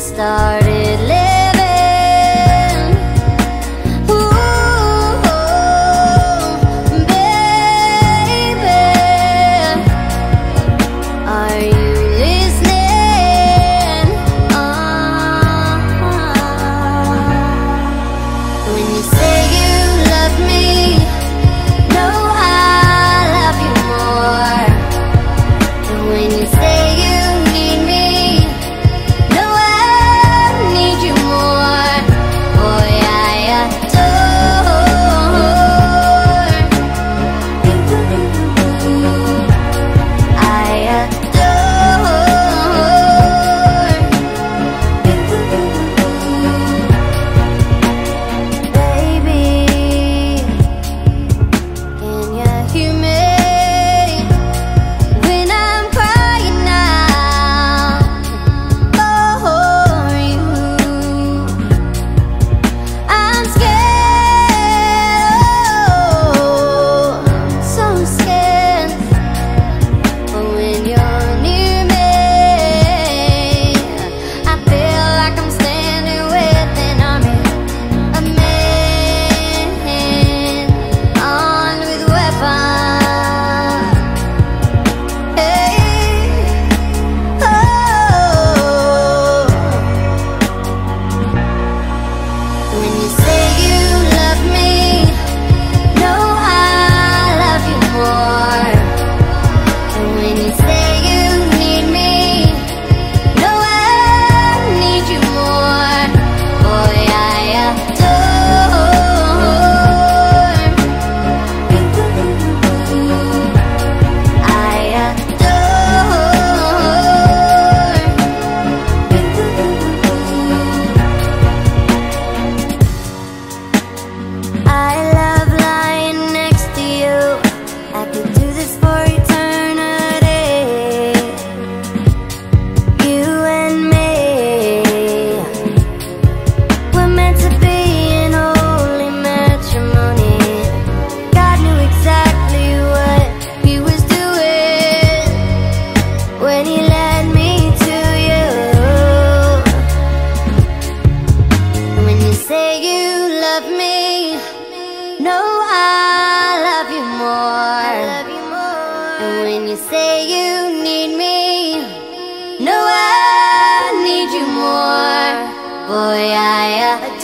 started. love me? No, I love you more. And when you say you need me, no, I need you more. Boy, I adore.